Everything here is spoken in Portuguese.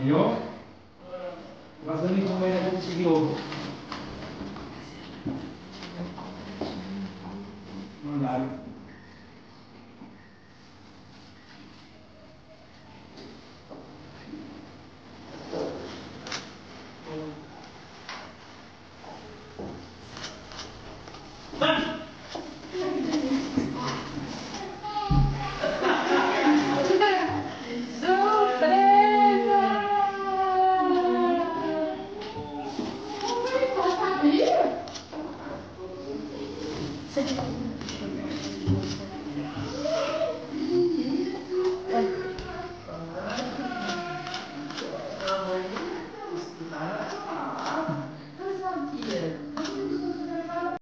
Io? Mas não me também não conseguiu. Mandar. Surpresa!